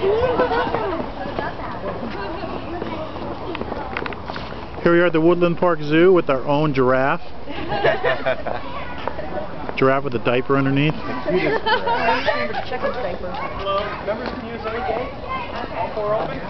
Here we are at the Woodland Park Zoo with our own giraffe. giraffe with a diaper underneath. Members can use any gate? All four open?